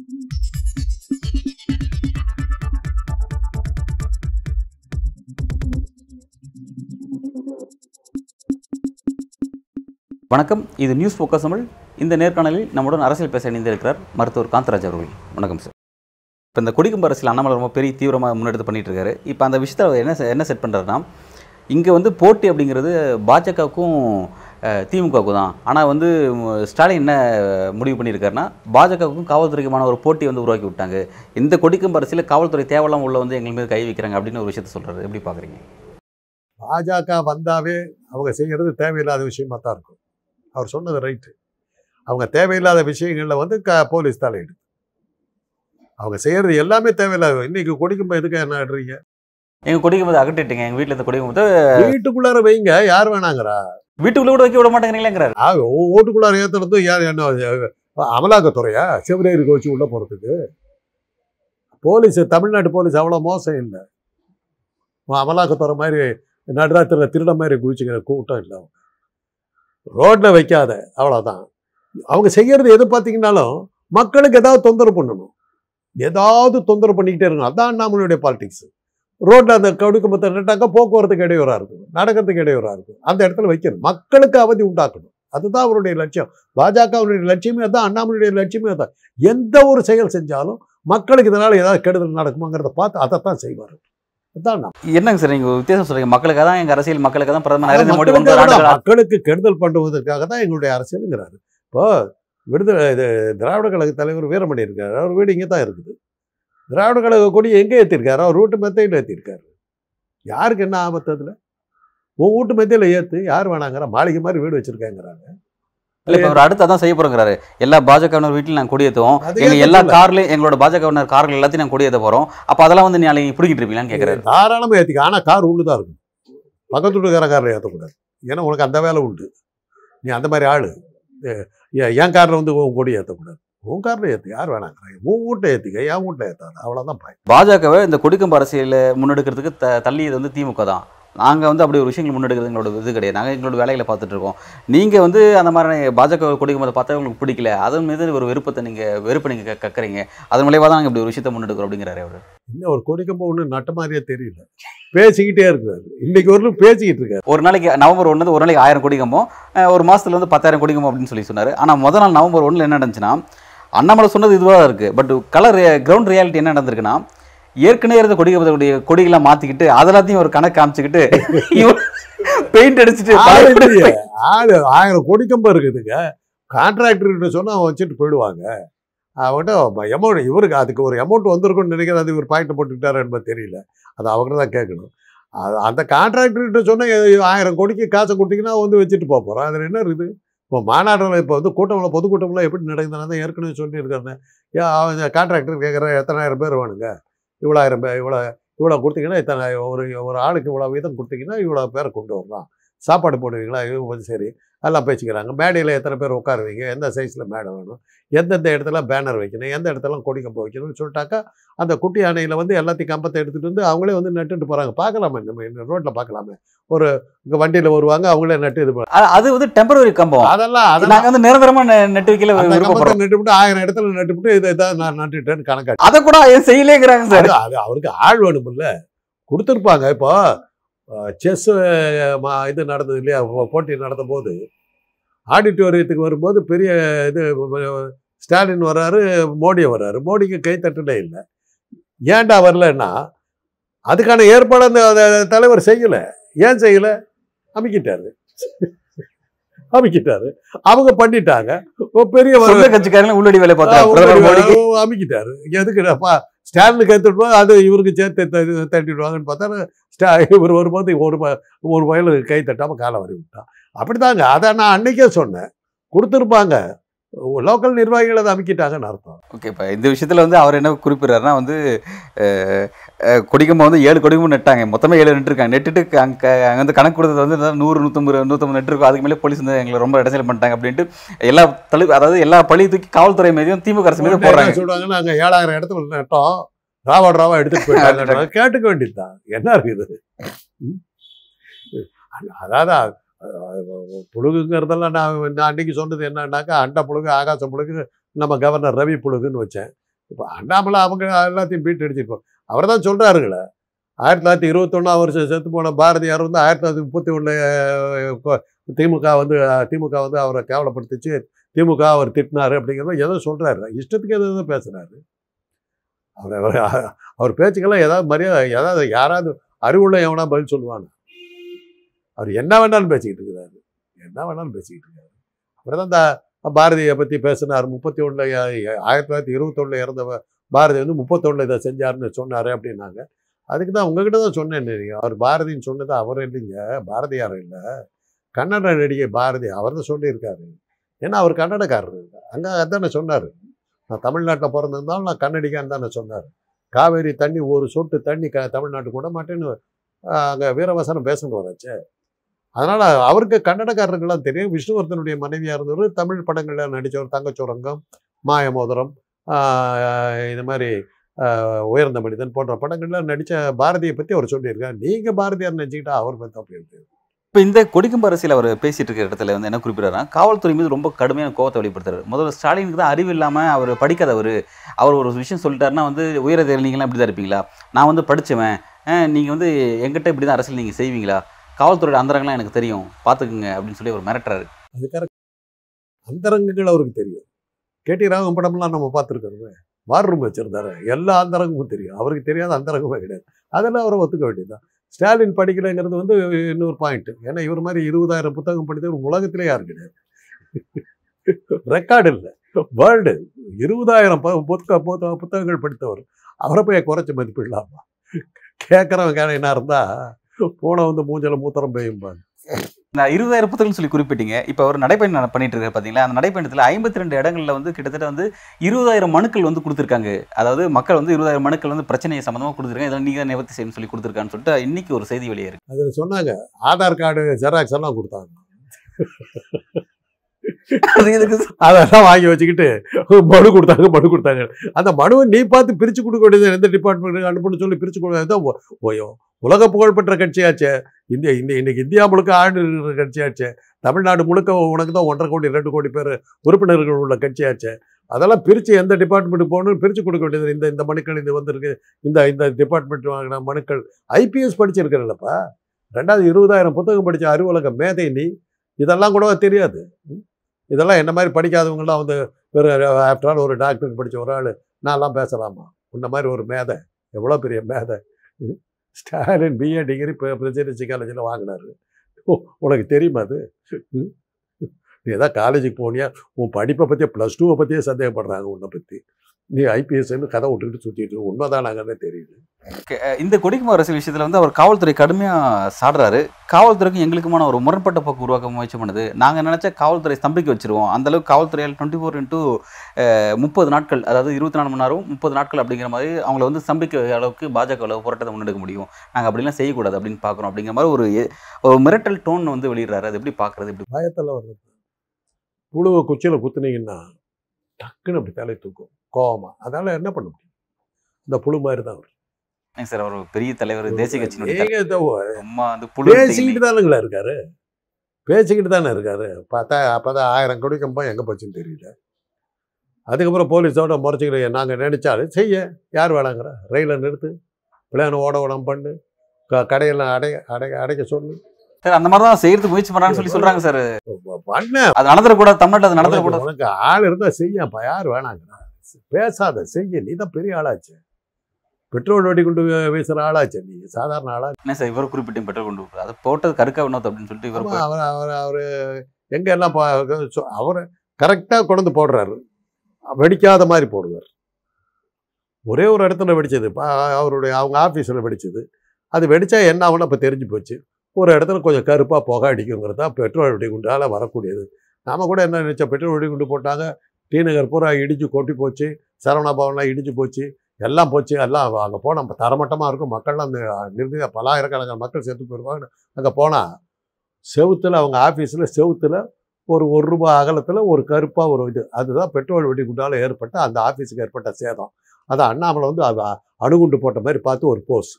வணக்கம். இது news focus Tamil. இந்த நேர்காணலில் நம்முடன் அரசியல் பேச இணைந்திருக்கிறார் மருத்துவர் காந்தராஜ் அவர்கள். வணக்கம் சார். இப்போ இந்த குடிக்கும் அரசியல் அண்ணாமலை ரொம்ப பெரிய தீவிரமாக முன்னெடுத்து பண்ணிட்டு இருக்காரு இப்போ அந்த விஷயத்தை அவர் என்ன என்ன செட் பண்ணுறாருன்னா இங்கே வந்து போட்டி அப்படிங்கிறது பாஜகவுக்கும் அஹ், திமுகவுக்கும் தான். ஆனால் வந்து ஸ்டாலின் என்ன முடிவு பண்ணியிருக்காருன்னா பாஜகவுக்கும் காவல்துறைக்குமான ஒரு போட்டி வந்து உருவாக்கி விட்டாங்க. இந்த கொடிக்கம்பு அரசியல் காவல்துறை தேவையில்லாம உள்ள வந்து எங்கள் மீது கை வைக்கிறாங்க அப்படின்னு ஒரு விஷயத்த சொல்கிறாரு எப்படி பார்க்குறீங்க பாஜக வந்தாவே அவங்க செய்கிறது தேவையில்லாத விஷயமா தான் இருக்கும். அவர் சொன்னது ரைட்டு அவங்க தேவையில்லாத விஷயங்களில் வந்து க போலீஸ் தலையிடு அவங்க செய்கிறது எல்லாமே தேவையில்லாத இன்னைக்கு கொடிக்கும்போ எதுக்கு என்ன ஆடுறீங்க? எங்கள் கொடிக்கும்போது அகட்டிட்டீங்க. எங்கள் வீட்டில் இந்த கொடிக்கும்போது வீட்டுக்குள்ளார வைங்க. யார் வேணாங்கிறா? வீட்டுக்குள்ளே கூட வைக்க விட மாட்டேங்கிறீங்களேங்கிறாரு. ஆ, ஓ- ஓட்டுக்குள்ளார ஏத்துறது யார் என்ன அமலாக்கத்துறையா? சிவரேருக்கு வச்சு உள்ள போறதுக்கு. போலீஸ் தமிழ்நாட்டு போலீஸ் அவ்வளோ மோசம் இல்லை. அமலாக்கத்துறை மாதிரி நடுராத்திரியில் திருட மாதிரி குதிச்சுக்கிற கூட்டம் இல்லை அவங்க. ரோட்ல வைக்காத அவ்வளோதான் அவங்க செய்யறது எது பார்த்தீங்கன்னாலும் மக்களுக்கு ஏதாவது தொந்தரவு பண்ணணும். ஏதாவது தொந்தரவு பண்ணிக்கிட்டே இருக்கணும். அதான் நம்மளுடைய பாலிடிக்ஸ் ரோட்ல அந்த கடுக்கும்பத்தை நட்டாக்கா போக்குவரத்துக்கு இடையூறா இருக்கும். நடக்கிறதுக்கு இடையூறா இருக்கும். அந்த இடத்துல வைக்கணும். மக்களுக்கு அவதி உண்டாக்கணும். அதுதான் அவருடைய லட்சியம். பாஜகவுடைய லட்சியமே அதான் அண்ணாமலையுடைய லட்சியமே அதான். எந்த ஒரு செயல் செஞ்சாலும் மக்களுக்கு இதனால ஏதாவது கெடுதல் நடக்குமாங்கிறத பார்த்து அதைத்தான் செய்வார். என்னங்க சார் நீங்க வித்தியாசம் சொல்றீங்க? மக்களுக்காக தான் எங்க அரசியல் மக்களுக்காக தான் பிரதமர் நரேந்திர மோடி தான், மக்களுக்கு கெடுதல் பண்ணுவதற்காக தான் எங்களுடைய அரசியலுங்கிறாரு. இப்போ விடுதலை இது திராவிட கழக தலைவர் வீரமணி இருக்காரு. அவர் வீடு இங்கே தான் இருக்குது. திராவிட கழக கொடி எங்கே ஏற்றிருக்காரு அவர் வீட்டு மெத்தையில் ஏற்றிருக்காரு யாருக்கு என்ன ஆபத்து அதில்? உன் வீட்டு மெத்தையில் ஏற்று யார் வேணாங்கிற மாளிகை மாதிரி வீடு வச்சிருக்கேங்கிறாங்க. இல்ல இப்ப அவர் அடுத்து அதான் செய்ய போறோங்கிறாரு எல்லா பாஜகவினர் வீட்டில் நாங்க கொடியேற்றுவோம் அது எங்க ஏத்த எல்லா. கார்லயும் எங்களோட பாஜகவினர் கார்கள் எல்லாத்தையும் நாங்க கொடியேற்ற போறோம். அப்ப அதெல்லாம் வந்து நாளைக்கு பிடிக்கிட்டு இருப்பீங்களான்னு கேக்குறாரு. தாராளமாக ஏற்றிக்க ஆனால் கார் உண்டு தான் இருக்கும். பக்கத்து வீட்டுக்கார காரில் ஏற்றக்கூடாது ஏன்னா உனக்கு அந்த வேலை உண்டு. நீ அந்த மாதிரி ஆள். என் காரில் வந்து கொடி ஏற்றக்கூடாது உன் காரில் ஏற்று யார் வேணாங்கிறாங்க? உன் வீட்டை ஏற்றிக்க என் வீட்டை ஏற்றாது அவ்வளோதான் பாய் பாஜகவை இந்த கொடிக்கம்பு அரசியல முன்னெடுக்கிறதுக்கு த தள்ளியது வந்து திமுக தான். நாங்க வந்து அப்படி ஒரு விஷயங்கள் முன்னெடுக்கிறது எங்களோட இது கிடையாது. நாங்க எங்களோட வேலைகளை பார்த்துட்டு இருக்கோம். நீங்க வந்து அந்த மாதிரி பாஜக கொடிக்கும்போது பார்த்தா உங்களுக்கு பிடிக்கல. அதன் மீது ஒரு விருப்பத்தை நீங்க வெறுப்பை நீங்க க- கக்கறீங்க. அதன் மூலியமா தான் இப்படி ஒரு விஷயத்தை முன்னெடுக்கிறோம் அப்படிங்கிறாரு அவரு. இன்னும் ஒரு கொடிக்கம்போ ஒன்று நட்ட மாதிரியே தெரியல. பேசிக்கிட்டே இருக்காரு இன்னைக்கு ஒரு பேசிக்கிட்டு இருக்காரு. ஒரு நாளைக்கு நவம்பர் ஒன்று ஒரு நாளைக்கு ஆயிரம் கொடிக்கம்பம் அஹ் ஒரு மாசத்துல வந்து பத்தாயிரம் கொடிக்கம்பம் அப்படின்னு சொல்லி சொன்னாரு. ஆனா முத நாள் நவம்பர் ஒன்றில் என்ன நடந்துச்சுன்னா அண்ணாமலை சொன்னது இதுவாக இருக்கு. பட் கலர் கிரவுண்ட் ரியாலிட்டி என்ன நடந்திருக்குன்னா ஏற்கனவே இருந்த கொடிக்கம்பத்துடைய கொடிகளை மாத்திக்கிட்டு அதெல்லாத்தையும் ஒரு கணக்கு காமிச்சுக்கிட்டு பெயிண்ட் அடிச்சுட்டு ஆயிரம் கொடிக்கம்பம் இருக்குதுங்க. கான்ட்ராக்டர்கிட்ட சொன்னா அவன் வச்சுட்டு போயிடுவாங்க. அவன்கிட்ட அமௌண்ட் இவருக்கு அதுக்கு ஒரு அமௌண்ட் வந்திருக்கும்னு நினைக்கிறேன். அது இவர் பாயிண்ட் போட்டுக்கிட்டாரு என்பது தெரியல. அது அவர்கிட்ட தான் கேட்கணும். அது அந்த கான்ட்ராக்டர்கிட்ட சொன்னா எ- ஆயிரம் கோடிக்கு காசை கொடுத்தீங்கன்னா வந்து வச்சுட்டு போக போகிறோம் அதில் என்ன இருக்குது? இப்போ மாநாடுகள் இப்போ வந்து கூட்டம்லாம் பொதுக்கூட்டம்லாம் எப்படி நடக்குதுன்னா ஏற்கனவே சொல்லியிருக்காருன்னு ஏன் கான்ட்ராக்டர் கேட்குற எத்தனாயிரம் பேர் வேணுங்க? இவ்வளோ ஆயிரம் பேர் இவ்வளோ இவ்வளோ கொடுத்தீங்கன்னா இத்தனை ஒரு ஒரு ஆளுக்கு இவ்வளோ வீதம் கொடுத்தீங்கன்னா இவ்வளோ பேரை கொண்டு வரலாம். சாப்பாடு போடுவீங்களா? இது சரி. எல்லாம் பேசிக்கிறாங்க. மேடையில் எத்தனை பேர் உட்காருவீங்க? எந்த சைஸில் மேடை வேணும்? எந்தெந்த இடத்துல பேனர் வைக்கணும்? எந்த இடத்துல கொடி கம்பம் வைக்கணும்னு சொல்லிட்டாக்கா அந்த குட்டி யானையில் வந்து எல்லாத்தையும் கம்பத்தை எடுத்துகிட்டு வந்து அவங்களே வந்து நட்டுட்டு போகிறாங்க பார்க்கலாமே நம்ம ரோட்டில் பார்க்கலாமே. ஒரு இங்கே வண்டியில் வருவாங்க அவங்களே நட்டு இது அது வந்து டெம்பரரி கம்பம். அதெல்லாம் அதெல்லாம். நாங்க வந்து நிரந்தரமா நெ- நெட்டு வைக்கல நட்டுவிட்டு ஆயிரம் இடத்துல நட்டுவிட்டு இதை இதான் நான் நட்டுட்டேன்னு கணக்காட்டு. அதை கூட ஏன் செய்யலேங்கிறாங்க சார். அது அது அவருக்கு ஆள் வேணுமில்ல. கொடுத்துருப்பாங்க இப்போ. செஸ் இது நடந்தது இல்லையா? போட்டி நடந்த போது ஆடிட்டோரியத்துக்கு வரும்போது பெரிய இது ஸ்டாலின் வர்றாரு மோடி வர்றாரு. மோடிக்கு கைத்தட்டலே இல்லை. ஏன்டா வரலன்னா அதுக்கான ஏற்பாடு அந்த தலைவர் செய்யலை. ஏன் செய்யலை? அமைக்கிட்டாரு. அமைக்கிட்டாரு. அவங்க பண்ணிட்டாங்க. பெரிய கட்சிக்காரங்க உள்ளடி வேலை பார்த்தாங்க அமைக்கிட்டாரு. எதுக்குடாப்பா ஸ்டாலினுக்கு எடுத்துட்டு அது இவருக்கு சேர்த்து தட்டிடுவாங்கன்னு பார்த்தா இவர் வரும்போது ஒரு ஒரு வயலுக்கு கை தட்டாம காலை வரி விட்டான். அப்படிதாங்க. அதை நான் அன்னைக்கே சொன்னேன். கொடுத்துருப்பாங்க. லோக்கல் நிர்வாகிகள் அதை அமைக்கிட்டாங்கன்னு அர்த்தம். ஓகே இப்போ இந்த விஷயத்தில் வந்து அவர் என்ன குறிப்பிடுறாருன்னா வந்து கொடிக்கம்பம் வந்து ஏழு கொடிக்கம்பம் நட்டாங்க. மொத்தமே ஏழு நட்டுருக்காங்க. நெட்டுட்டு அங்கே அங்கே வந்து கணக்கு கொடுத்தது வந்து நூறு நூற்றம்பது நூற்றம்பது நெட்டு இருக்கும். அதுக்கு மேலே போலீஸ் வந்து எங்களை ரொம்ப இடைஞ்சல் பண்ணிட்டாங்க அப்படின்ட்டு எல்லா தளி அதாவது எல்லா பழி தூக்கி காவல்துறை மீதும் திமுக அரசு மீது உடனே போடுறாங்க. என்ன சொல்றாங்க நாங்க ஏழாயிரம் இடத்துல நட்டோம். ராவா ராவா எடுத்துட்டு போயிட்டாங்க கேட்டுக்க வேண்டியதுதான். என்ன இருக்குது? அதாவது புழுகுங்கிறதெல்லாம் நான் நான் அன்னைக்கு சொன்னது என்னன்னாக்கா அண்ட புழுகு ஆகாச புழுகு நம்ம கவர்னர் ரவி புழுகுன்னு வச்சேன். இப்போ அண்ணாமலை அவங்க எல்லாத்தையும் பீட் அடிச்சிருப்போம் அவர் தான் சொல்கிறாருங்களே ஆயிரத்தி தொள்ளாயிரத்தி இருபத்தொன்னாம் வருஷம் செத்து போன பாரதியார் வந்து ஆயிரத்தி தொள்ளாயிரத்தி முப்பத்தி ஒன்று திமுக வந்து திமுக வந்து அவரை கேவலப்படுத்திச்சு. திமுக அவர் திட்டினாரு அப்படிங்கிறத ஏதோ சொல்கிறாரு இஷ்டத்துக்கு எதோ எதோ பேசுகிறாரு அவர் அவர் அவர் பேச்சுக்கெல்லாம் ஏதாவது மரியாதை ஏதாவது யாராவது அறிவுள்ள எவனா பதில் சொல்லுவாங்க அவர் என்ன வேணாலும் பேசிக்கிட்டு இருக்கிறாரு என்ன வேணாலும் பேசிக்கிட்டு இருக்காரு. அப்புறம் தான் இந்த பாரதியை பற்றி பேசினார். முப்பத்தி ஒன்றில் ஆயிரத்தி தொள்ளாயிரத்தி இருபத்தொன்னில் இறந்த பாரதி வந்து முப்பத்தொன்னில் இதை செஞ்சாருன்னு சொன்னார் அப்படின்னாங்க. அதுக்கு தான் உங்ககிட்ட தான் சொன்னேன் நீங்கள் அவர் பாரதின்னு சொன்னது அவர் இல்லைங்க. பாரதியார் இல்லை. கன்னட நடிகை பாரதி அவர் தான் சொல்லியிருக்காரு. ஏன்னா அவர் கன்னடக்காரர். அங்கே அதானே சொன்னார். நான் தமிழ்நாட்டில் பிறந்திருந்தாலும் நான் கன்னடிக்கான்னு தானே சொன்னார். காவேரி தண்ணி ஒரு சொட்டு தண்ணி க தமிழ்நாட்டுக்கு விட மாட்டேன்னு அங்கே வீரவசனம் பேசணும் வராச்சே அதனால் அவருக்கு கன்னடக்காரர்கள்லாம் தெரியும். விஷ்ணுவர்தனுடைய மனைவியாக இருந்தவர் தமிழ் படங்களில் நடித்தவர் தங்கச்சுரங்கம் மாயமோதரம் இது மாதிரி உயர்ந்த மனிதன் போன்ற படங்களில் நடித்த பாரதியை பற்றி அவர் சொல்லியிருக்கார். நீங்கள் பாரதியார் நினச்சிக்கிட்டா அவர் பற்றி அப்படி இருக்கு இப்போ இந்த கொடிக்கும் அரசியல் அவர் பேசிட்டு இருக்கிற இடத்துல வந்து என்ன குறிப்பிடுறாருன்னா காவல்துறை மீது ரொம்ப கடுமையான கோவத்தை வெளிப்படுத்துறாரு. முதல்ல ஸ்டாலினுக்கு தான் அறிவு இல்லாமல் அவர் படிக்காதவர் அவர் ஒரு விஷயம் சொல்லிட்டாருன்னா வந்து உயரதில் நீங்களாம் இப்படி தான் இருப்பீங்களா? நான் வந்து படித்தவன் நீங்கள் வந்து எங்கிட்ட இப்படி தான் அரசியல் நீங்கள் செய்வீங்களா? காவல்துறையோட அந்தரங்கள்லாம் எனக்கு தெரியும். பார்த்துக்குங்க அப்படின்னு சொல்லி அவர் மிரட்டுறாரு. அதுக்காக கரெக்ட் அந்தரங்கங்கள் அவருக்கு தெரியும். கேடி ராகம் படம்லாம் நம்ம பார்த்துருக்கோமே வார் ரூம் வச்சுருந்தாரு. எல்லா அந்தரங்கமும் தெரியும். அவருக்கு தெரியாத அந்தரங்கமே கிடையாது. அதெல்லாம் அவரை ஒத்துக்க வேண்டியதுதான். ஸ்டாலின் படிக்கலைங்கிறது வந்து இன்னொரு பாயிண்ட் ஏன்னா இவர் மாதிரி இருபதாயிரம் புத்தகம் படித்தவர் உலகத்திலே யாரும் கிடையாது. ரெக்கார்டு இல்லை. வேர்ல்டு இருபதாயிரம் ப- புத்தக புத்தகங்கள் படித்தவர். அவரை போய் குறைச்சி மதிப்பிடலாமா கேட்குறவங்க என்ன இருந்தால் பூனை வந்து மூஞ்சல மூத்திரம் பெய்யும்பாங்க. நான் இருபதாயிரம் புத்தகங்கள் சொல்லி குறிப்பிட்டீங்க. இப்போ ஒரு நடைப்பயணம் பண்ணிட்டு இருக்க பார்த்தீங்களா அந்த நடைப்பயணத்தில் ஐம்பத்தி ரெண்டு இடங்களில் வந்து கிட்டத்தட்ட வந்து இருபதாயிரம் மனுக்கள் வந்து கொடுத்துருக்காங்க. அதாவது மக்கள் வந்து இருபதாயிரம் மனுக்கள் வந்து பிரச்சனையை சம்மந்தமாக கொடுத்துருக்காங்க. இதெல்லாம் நீங்கள் நிவர்த்தி செய்யணும் சொல்லி கொடுத்துருக்கான்னு சொல்லிட்டு இன்னைக்கு ஒரு செய்தி வெளியே இருக்கு. அதில் சொன்னாங்க. ஆதார் கார்டு ஜெராக்ஸ் எல்லாம் கொடுத்தாங்க. அதெல்லாம் வாங்கி வச்சுக்கிட்டு மனு கொடுத்தாங்க மனு கொடுத்தாங்க. அந்த மனுவை நீ பார்த்து பிரித்து கொடுக்க வேண்டியது எந்த டிபார்ட்மெண்ட் அனுப்புன்னு சொல்லி பிரித்து கொடுக்க உலக புகழ்பெற்ற கட்சியாச்சே. இந்தியா இந்த இன்னைக்கு இந்தியா முழுக்க ஆண்டு இருக்கிற கட்சியாச்சே. தமிழ்நாடு முழுக்க உனக்கு தான் ஒன்றரை கோடி ரெண்டு கோடி பேர் உறுப்பினர்கள் உள்ள கட்சியாச்சே. அதெல்லாம் பிரித்து எந்த டிபார்ட்மெண்ட்டு போகணும்னு பிரித்து கொடுக்க வேண்டியது இந்த இந்த மனுக்கள் இது வந்திருக்கு. இந்த இந்த டிபார்ட்மெண்ட் வாங்கின மனுக்கள். ஐபிஎஸ் படிச்சிருக்கிறல்லப்பா ரெண்டாவது இருபதாயிரம் புத்தகம் படித்த அறிவுலக மேதை நீ. இதெல்லாம் கூட தெரியாது. இதெல்லாம் என்ன மாதிரி படிக்காதவங்களாம் வந்து ஒரு ஆஃப்டர் ஆல் ஒரு டாக்டருக்கு படித்த ஒரு ஆள் நான்லாம் பேசலாமா? உன்ன மாதிரி ஒரு மேதை. எவ்வளோ பெரிய மேதை. ஸ்டாலின் பிஏ டிகிரி இப்போ பிரசிடென்சி காலேஜில் வாங்கினாரு. ஓ உனக்கு தெரியுமா அது? ம்? நீ ஏதாவது காலேஜுக்கு போனியா? உன் படிப்பை பற்றியே ப்ளஸ் டூவை பற்றியே சந்தேகப்படுறாங்க உன்னை பற்றி நீ ஐபிஎஸ்ன்னு கதை விட்டுக்கிட்டு சுற்றிட்டு உண்மைதானாங்கன்னு தெரியுது இந்த கொடிக்குமா அரசியல் விஷயத்தில் வந்து அவர் காவல்துறை கடுமையாக சாடுறாரு. காவல்துறைக்கும் எங்களுக்குமான ஒரு முரண்பட்ட போக்கு உருவாக்க முயற்சி பண்ணுது. நாங்கள் நினச்சா காவல்துறை ஸ்தம்பிக்க வச்சிருவோம். அந்த அளவுக்கு காவல்துறையால் டுவெண்ட்டி ஃபோர் இன்ட்டு முப்பது நாட்கள் அதாவது இருபத்தி நாலு மணி நேரம் முப்பது நாட்கள் அப்படிங்கிற மாதிரி அவங்கள வந்து ஸ்தம்பிக்க அளவுக்கு பாஜக அளவு போராட்டத்தை முன்னெடுக்க முடியும். நாங்கள் அப்படிலாம் செய்யக்கூடாது அப்படின்னு பார்க்குறோம். அப்படிங்கிற மாதிரி ஒரு ஒரு மிரட்டல் டோன் வந்து வெளியிடுறாரு. அது எப்படி பார்க்குறது? எப்படி பயத்தில் வர்றது. புழுவை குச்சியில் குத்துனீங்கன்னா டக்குன்னு அப்படி தலை தூக்கும். கோவமா. அதனால என்ன பண்ண முடியும்? இந்த புழு மாதிரி தான் அவர் சார் அவர் பெரிய தலைவர் தேசிய கட்சியினுடைய பேசிக்கிட்டு தானுங்களா இருக்காரு? பேசிக்கிட்டு தானே இருக்காரு? பார்த்தா அப்பதான் ஆயிரம் கோடி கம்பம் எங்கே போச்சுன்னு தெரியல. அதுக்கப்புறம் போலீஸோட முறைச்சிக்கிட்டு நாங்கள் நினைச்சாலும் செய்ய. யார் வேணாங்கிற? ரயிலை நிறுத்து. பிள்ளையான ஓட ஓடம் பண்ணு. கடையெல்லாம் அடை அடை அடைக்க சொல்லு. சார் அந்த மாதிரி தான் செய்யறதுக்கு முயற்சி பண்ணுறான்னு சொல்லி சொல்கிறாங்க சார். பண்ண. அது நடந்துடக்கூடாது தமிழ்நாட்டில் அது நடந்துடக்கூடாது உனக்கு ஆள் இருந்தால் செய்யப்பா யார் வேணாங்கிறா? பேசாத செய்ய. நீ தான் பெரிய ஆளாச்சு. பெட்ரோல் வெடி கொண்டு வீசுகிற ஆளாச்சு. நீ சாதாரண ஆளா? என்ன சார் இவர் குறிப்பிட்டு பெட்ரோல் கொண்டு அது போட்டது கருக்கா வினோத் அப்படின்னு சொல்லிட்டு இவர் அவர் அவர் அவர் எங்க எல்லாம் அவர் கரெக்டாக கொண்டு போடுறாரு. வெடிக்காத மாதிரி போடுவார். ஒரே ஒரு இடத்துல வெடிச்சது. அவருடைய அவங்க ஆஃபீஸில் வெடிச்சது. அது வெடிச்சா என்ன ஆகும்னு அப்போ தெரிஞ்சு போச்சு. ஒரு இடத்துல கொஞ்சம் கருப்பாக புகை அடிக்குங்கிறது தான் பெட்ரோல் வெடிகுண்டால் வரக்கூடியது. நாம் கூட என்ன நினச்சோம்? பெட்ரோல் வெடிகுண்டு போட்டாங்க. டி நகர் பூரா இடிச்சு கொட்டி போச்சு. சரவணா பவன்லாம் இடிச்சு போச்சு. எல்லாம் போச்சு. எல்லாம் அங்கே போனால் தரமட்டமாக இருக்கும். மக்கள்லாம் அந்த நிர்ணய பலாயிரக்கணக்கான மக்கள் செத்து போயிருப்பாங்க அங்கே போனால் செவுத்தில் அவங்க ஆஃபீஸில் செவுத்தில் ஒரு ஒரு ரூபாய் அகலத்தில் ஒரு கருப்பாக ஒரு இது. அதுதான் பெட்ரோல் வெடிகுண்டால் ஏற்பட்ட அந்த ஆஃபீஸுக்கு ஏற்பட்ட சேதம். அதை அண்ணாமலை வந்து அணுகுண்டு போட்ட மாதிரி பார்த்து ஒரு போஸ்.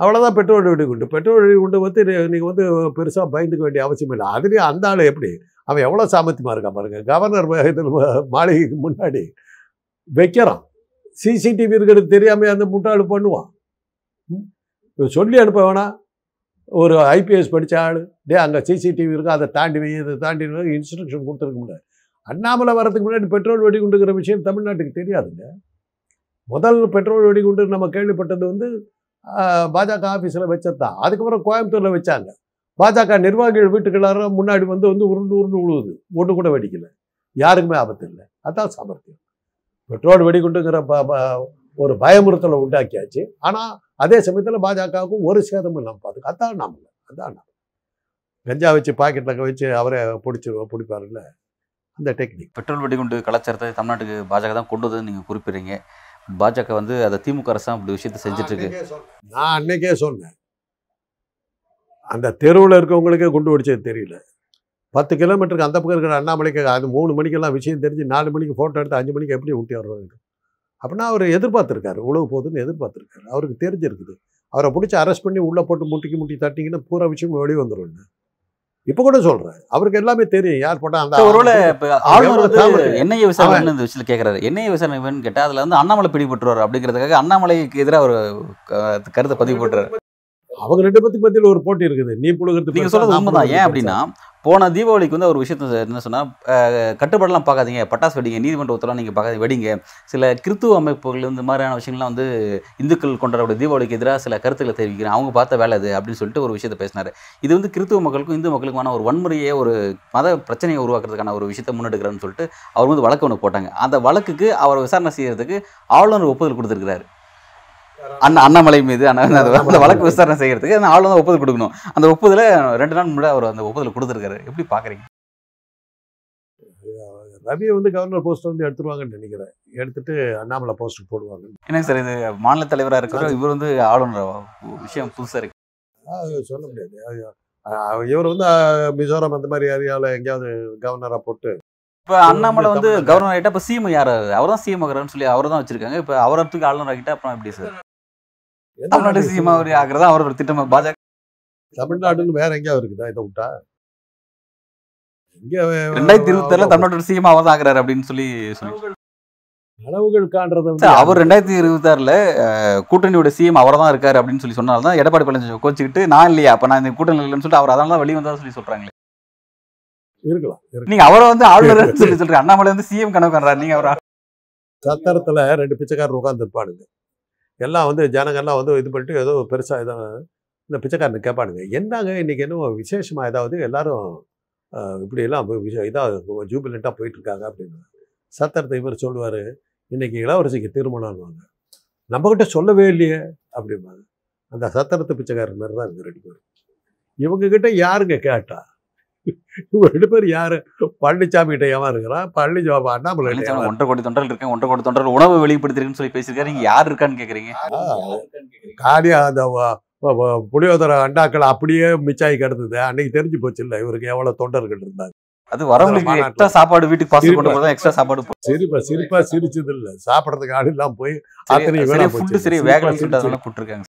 அவ்வளோதான் பெட்ரோல் வெடிகுண்டு பெட்ரோல் வெடிகுண்டு வந்து நீங்கள் வந்து பெருசாக பயந்துக்க வேண்டிய அவசியம் இல்லை. அதுலேயும் அந்த ஆள் எப்படி? அவன் எவ்வளோ சாமர்த்தியமாக இருக்கான் பாருங்க. கவர்னர் இதில் மாளிகைக்கு முன்னாடி வைக்கிறான். சிசிடிவி இருக்கிறது தெரியாமல் அந்த முட்டாள் பண்ணுவான். சொல்லி அனுப்ப வேணாம். ஒரு ஐபிஎஸ் படித்த ஆள். டே அங்கே சிசிடிவி இருக்கும். அதை தாண்டி வை இதை தாண்டி இன்ஸ்ட்ரக்ஷன் கொடுத்துருக்க முடியாது. அண்ணாமலை வரதுக்கு முன்னாடி பெட்ரோல் வெடிகுண்டுங்கிற விஷயம் தமிழ்நாட்டுக்கு தெரியாதுங்க. முதல் பெட்ரோல் வெடிகுண்டு நம்ம கேள்விப்பட்டது வந்து பாஜக ஆஃபீஸில் வச்சது? தான் அதுக்கப்புறம் கோயம்புத்தூரில் வச்சாங்க. பாஜக நிர்வாகிகள் வீட்டுக்கெல்லாரும் முன்னாடி வந்து வந்து உருண்டு உருண்டு உழுவுது. ஒன்று கூட வெடிக்கல. யாருக்குமே ஆபத்து இல்லை. அதான் சாமர்த்தியம். பெட்ரோல் வெடிகுண்டுங்கிற ப- ப- ஒரு பயமுறுத்தலை உண்டாக்கியாச்சு. ஆனால் அதே சமயத்தில் பாஜகவுக்கும் ஒரு சேதமும் இல்லாமல் பார்த்துக்க அதான் நாம அதான் நாம கஞ்சா வச்சு பாக்கெட்டில் வச்சு அவரை பிடிச்சி பிடிப்பாருல்ல. அந்த டெக்னிக் பெட்ரோல் வெடிகுண்டு கலாச்சாரத்தை தமிழ்நாட்டுக்கு பாஜக தான் கொண்டு வந்ததுன்னு நீங்கள் குறிப்பிடுறீங்க. பாஜக வந்து அதை திமுக அரசு அப்படி விஷயத்தை செஞ்சுட்டு இருக்கு நான் அன்னைக்கே சொன்னேன். அந்த தெருவில் இருக்கவங்களுக்கே குண்டு வெடிச்சது தெரியல. பத்து கிலோமீட்டருக்கு அந்த பக்கம் இருக்கிற அண்ணாமலைக்கு அது மூணு மணிக்கெல்லாம் விஷயம் தெரிஞ்சு நாலு மணிக்கு ஃபோட்டோ எடுத்து அஞ்சு மணிக்கு எப்படி ஊட்டி வர்றாங்க அப்படின்னா அவர் எதிர்பார்த்துருக்காரு. உழவு போகுதுன்னு எதிர்பார்த்துருக்காரு. அவருக்கு தெரிஞ்சிருக்குது. அவரை பிடிச்சி அரெஸ்ட் பண்ணி உள்ளே போட்டு முட்டிக்கு முட்டி தட்டிங்கன்னா பூரா விஷயம் வெளியே வந்துடும் இப்போ கூட சொல்கிறேன் அவருக்கு எல்லாமே தெரியும். யார் போட்டால் அந்த ஒருவேளை. என்ஐஏ விசாரணை இந்த விஷயத்தில் கேட்குறாரு என்ஐஏ விசாரணை வேணும்னு கேட்டால் அதில் வந்து அண்ணாமலை பிடிபட்டுருவார் அப்படிங்கிறதுக்காக அண்ணாமலைக்கு எதிராக ஒரு கருத்தை பதிவு போட்டுறாரு. அவங்க ரெண்டு பேத்துக்கு மத்தியில் ஒரு போட்டி இருக்குது. நீ புழுகிறது நீங்க சொல்றது உண்மைதான். ஏன். அப்படின்னா போன தீபாவளிக்கு வந்து ஒரு விஷயத்த என்ன சொன்னால் கட்டுப்பாடெல்லாம் பார்க்காதீங்க. பட்டாசு வெடிங்க நீதிமன்ற உத்தரவு நீங்கள் பார்க்காதீங்க வெடிங்க. சில கிறித்துவ அமைப்புகள் இந்த மாதிரியான விஷயங்கள்லாம் வந்து இந்துக்கள் கொண்டாடக்கூடிய தீபாவளிக்கு எதிராக சில கருத்துக்களை தெரிவிக்கிறேன். அவங்க பார்த்த வேலை அது அப்படின்னு சொல்லிட்டு ஒரு விஷயத்தை பேசினாரு. இது வந்து கிறித்துவ மக்களுக்கும் இந்து மக்களுக்குமான ஒரு வன்முறையை ஒரு மத பிரச்சனையை உருவாக்குறதுக்கான ஒரு விஷயத்தை முன்னெடுக்கிறேன்னு சொல்லிட்டு அவர் வந்து வழக்கு ஒன்று போட்டாங்க. அந்த வழக்குக்கு அவர் விசாரணை செய்கிறதுக்கு ஆளுநர் ஒப்புதல் கொடுத்துருக்கிறாரு. அண்ணா அண்ணாமலை மீது அண்ணா அந்த வழக்கு விசாரணை செய்யறதுக்கு அந்த ஆளுநர் ஒப்புதல் கொடுக்கணும். அந்த ஒப்புதலை ரெண்டு நாள் முன்னாடி அவர் அந்த ஒப்புதல் கொடுத்துருக்காரு. எப்படி பாக்குறீங்க? ரவியை வந்து கவர்னர் போஸ்ட் வந்து எடுத்துருவாங்கன்னு நினைக்கிறேன். எடுத்துட்டு அண்ணாமலை போஸ்ட் போடுவாங்க. என்னங்க சார் இது? மாநில தலைவராக இருக்கிற இவர் வந்து ஆளுநர் விஷயம் புதுசா இருக்கு. அது சொல்ல முடியாது. இவர் வந்து மிசோரம் அந்த மாதிரி ஏரியாவில் எங்கேயாவது கவர்னராக போட்டு இப்ப அண்ணாமலை வந்து கவர்னர் ஆகிட்டா இப்ப சிஎம் யார்? அவர் தான் சிஎம் சொல்லி அவரை தான் வச்சிருக்காங்க. இப்ப அவரை தூக்கி ஆளுநர் ஆகிட்டா அப்புறம் எப்படி சார்? தமிழ்நாடு நாடு சிஎம் அவர் ஆகிறதா அவர் ஒரு திட்டம் பாஜக? தமிழ்நாடுன்னு வேற எங்கேயாவது இருக்குதா? இதை விட்டா? ரெண்டாயிரத்தி இருபத்தி ஏழுல தமிழ்நாடு சிஎம் அவர் தான் ஆகிறாரு அப்படின்னு சொல்லி காண்றத சார், அவர் ரெண்டாயிரத்தி இருபத்தாறுல கூட்டணியோட சிஎம் அவர் தான் இருக்காரு அப்படின்னு சொல்லி சொன்னால தான் எடப்பாடி பழனிசாமி கோச்சிக்கிட்டு நான் இல்லையா? அப்ப நான் இந்த கூட்டணி இல்லைன்னு சொல்லிட்டு அவர் அதனால தான் வெளியே வந்தா சொல்லி சொல்றாங்களே. இருக்கலாம் இருக்கு நீங்க அவரை வந்து ஆளுநர் சொல்லி சொல்றீங்க. அண்ணாமலை வந்து சிஎம் கனவு காண்றாரு. நீங்க அவர் சத்திரத்துல ரெண்டு பிச்சைக்காரர் உட்கார்ந்து இருப்பானுங்க எல்லாம் வந்து ஜனங்கள்லாம் வந்து இது பண்ணிட்டு ஏதோ பெருசாக ஏதோ இந்த பிச்சைக்காரனு கேட்பானுங்க என்னங்க இன்னைக்கு என்ன விசேஷமாக ஏதாவது எல்லோரும் இப்படியெல்லாம் விஷயம் இதாக ஜூபிலண்ட்டாக போயிட்டுருக்காங்க அப்படின்னு. சத்திரத்தை இவர் சொல்லுவார் இன்றைக்கி இளவரசிக்கு திருமணம்வாங்க நம்மக்கிட்ட சொல்லவே இல்லையே அப்படிம்பாங்க. அந்த சத்திரத்து பிச்சைக்காரன் மாதிரி தான் இவங்க ரெண்டு பேரும். இவங்கக்கிட்ட யாருங்க கேட்டால் இவங்க ரெண்டு பேர் யாரு? பழனிசாமி கிட்ட ஏமா இருக்கிறான் பழனிசாமி அண்ணாமலை ஒன்றரை கோடி தொண்டர்கள் இருக்கேன் ஒன்றரை கோடி தொண்டர்கள் உணவு வெளிப்படுத்திருக்குன்னு சொல்லி பேசியிருக்காரு. நீங்க யார் இருக்கான்னு கேக்குறீங்க? காலியா அந்த புளியோதரை அண்டாக்கள் அப்படியே மிச்சாயி கிடந்தது. அன்னைக்கு தெரிஞ்சு போச்சு இல்ல இவருக்கு எவ்வளவு தொண்டர்கள் இருந்தாங்க. அது வரவங்களுக்கு. எக்ஸ்ட்ரா சாப்பாடு வீட்டுக்கு பாசல் கொண்டு. போறதா எக்ஸ்ட்ரா சாப்பாடு சிரிப்பா சிரிப்பா சிரிச்சது இல்ல. சாப்பிடறதுக்கு ஆள் இல்லாம போய் அத்தனை சரி வேலை ஃபுட்டு போச்சு. சரி வேகலன்னு சொல்லிட்டு. அதெல்லாம் கூப்பிட்டுருக்காங்க.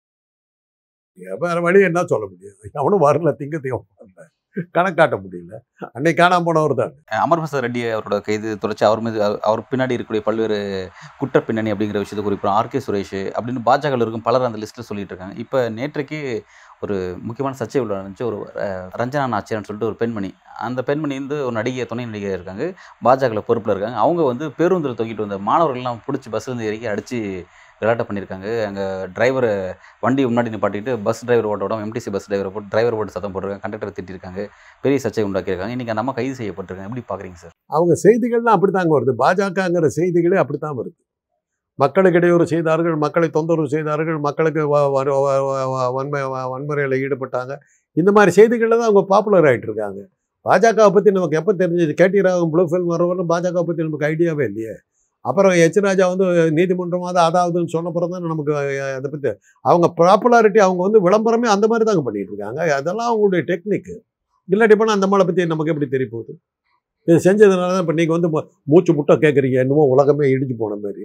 வேற வழி என்ன சொல்ல முடியும்? அவனும் வரல திங்க திங்க வரல. கணக்காட்ட முடியல. அன்னைக்கு காணாம போனவர் தான். அமர் பிரசாத் ரெட்டி அவரோட கைது தொடர்ச்சி அவர் மீது அவர்- பின்னாடி இருக்கக்கூடிய பல்வேறு குற்ற பின்னணி அப்படிங்கிற விஷயத்தை குறிப்பிடும் ஆர்கே சுரேஷ் அப்படின்னு பாஜக இருக்கும் பலர் அந்த லிஸ்ட்டில் சொல்லிட்டு இருக்காங்க. இப்போ நேற்றைக்கு ஒரு முக்கியமான சர்ச்சை உள்ள இருந்துச்சு ஒரு ரஞ்சனா நாச்சியார்னு சொல்லிட்டு ஒரு பெண்மணி அந்த பெண்மணி வந்து ஒரு நடிகை துணை நடிகை இருக்காங்க. பாஜகவில் பொறுப்பில் இருக்காங்க. அவங்க வந்து பேருந்தில் தூக்கிட்டு வந்த மாணவர்கள்லாம் பிடிச்சி பஸ்லேருந்து இறக்கி அடித்து விளையாட்ட பண்ணியிருக்காங்க. அங்கே டிரைவர் வண்டி முன்னாடி நிப்பாட்டிட்டு பஸ் டிரைவர் ஓட்ட எம்டிசி பஸ் டிரைவர் போட்டு டிரைவர் போட்டு சத்தம் போட்டிருக்காங்க. கண்டக்டர் திட்டிருக்காங்க. பெரிய சர்ச்சை உண்டாக்கியிருக்காங்க. இன்னைக்கு அந்த அம்மா கைது செய்யப்பட்டிருக்காங்க. எப்படி பார்க்குறீங்க சார்? அவங்க செய்திகள்லாம் அப்படித்தாங்க வருது. பாஜகங்கிற செய்திகளே அப்படித்தான் வருது. மக்களுக்கு இடையூறு செய்தார்கள் மக்களை தொந்தரவு செய்தார்கள் மக்களுக்கு வன்மை வன்முறையில் ஈடுபட்டாங்க. இந்த மாதிரி செய்திகளில் தான் அவங்க பாப்புலர் ஆகிட்டு இருக்காங்க. பாஜகவை பற்றி நமக்கு எப்போ தெரிஞ்சது? கேடி ராகம் ப்ளூ ஃபில்ம் வரவரும் பாஜக பற்றி நமக்கு ஐடியாவே இல்லையே. அப்புறம் எச் ராஜா வந்து நீதிமன்றம் அது அதாவதுன்னு சொன்ன பிறகு தான் நமக்கு அதை பற்றி அவங்க பாப்புலாரிட்டி அவங்க வந்து விளம்பரமே அந்த மாதிரி தாங்க பண்ணிட்டு இருக்காங்க. அதெல்லாம் அவங்களுடைய டெக்னிக்கு இல்லாட்டி போனால் அந்த மலை பற்றி நமக்கு எப்படி தெரிய போகுது? இது செஞ்சதுனால தான் இப்போ நீங்கள் வந்து மூச்சு முட்டை கேட்குறீங்க என்னமோ உலகமே இடிஞ்சு போன மாதிரி.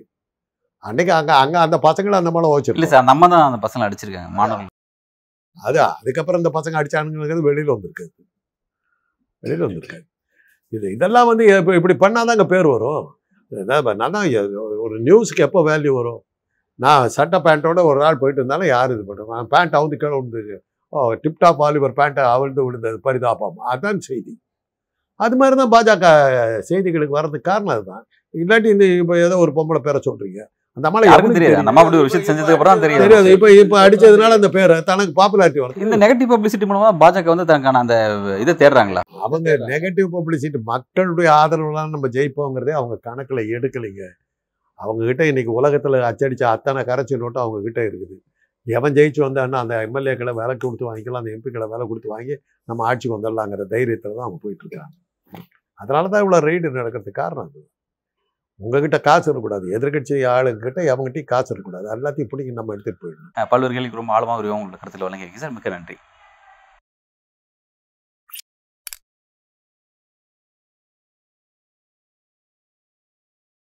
அன்னைக்கு அங்கே அங்கே அந்த பசங்களை அந்த மேலே இல்லை வச்சிருக்கோம் சார் நம்ம தான் அந்த பசங்களை அடிச்சிருக்காங்க மாணவர்கள். அது அதுக்கப்புறம் இந்த பசங்க அடிச்சானுங்கிறது வெளியில் வந்திருக்காது வெளியில் வந்திருக்காது இது இதெல்லாம் வந்து இப்போ இப்படி பண்ணாதாங்க பேர் வரும். நல்லா ஒரு நியூஸுக்கு எப்போ வேல்யூ வரும்? நான் சட்டை பேண்ட்டோட ஒரு நாள் போயிட்டு இருந்தாலும் யார் இது பண்ணுவேன் பேண்ட் அவுந்து கீழே விழுந்துச்சு ஓ டிப்டாப் ஆலிவர் பேண்ட்டை அவிழ்ந்து விழுந்தது. பரிதாபம். அதான் செய்தி. அது மாதிரி தான் பாஜக செய்திகளுக்கு வர்றதுக்கு காரணம் அதுதான். இல்லாட்டி இந்த இப்போ ஏதோ ஒரு பொம்பளை பேரை சொல்கிறீங்க அந்த அம்மாவை யாருக்கும் தெரியாது. நம்ம அப்படி ஒரு விஷயத்தை செஞ்சதுக்கு அப்புறம் தெரியாது. இப்போ இப்போ அடிச்சதுனால அந்த பேரை தனக்கு பாப்புலாரிட்டி வருது இந்த நெகட்டிவ் பப்ளிசிட்டி மூலமா பாஜக வந்து தனக்கான அந்த இதை தேடுறாங்களா? அவங்க நெகட்டிவ் பப்ளிசிட்டி மக்களுடைய ஆதரவுலாம் நம்ம ஜெயிப்போங்கிறதே அவங்க கணக்கில் எடுக்கலைங்க. அவங்க கிட்ட இன்னைக்கு உலகத்தில் அச்சடிச்ச அத்தனை கரைச்சி நோட்டும் அவங்க கிட்ட இருக்குது. எவன் ஜெயிச்சு வந்தான்னா அந்த எம்எல்ஏக்களை விலை கொடுத்து வாங்கிக்கலாம் அந்த எம்பிக்களை விலை கொடுத்து வாங்கி நம்ம ஆட்சிக்கு வந்துடலாங்கிற தைரியத்தில் தான் அவங்க போயிட்டு இருக்காங்க. அதனால தான் இவ்வளோ ரெய்டு நடக்கிறதுக்கு காரணம் அது. உங்ககிட்ட காசு இருக்கக்கூடாது. எதிர்கட்சி ஆளுகிட்ட அவங்ககிட்ட காசு இருக்கக்கூடாது. எல்லாத்தையும் பிடிக்கும் நம்ம எடுத்துகிட்டு போயிடணும். பல்வேறு கேள்விக்கு ரொம்ப ஆழமாக ஒரு உங்களோட கருத்தில் வழங்கியிருக்கீங்க. சார் மிக்க நன்றி.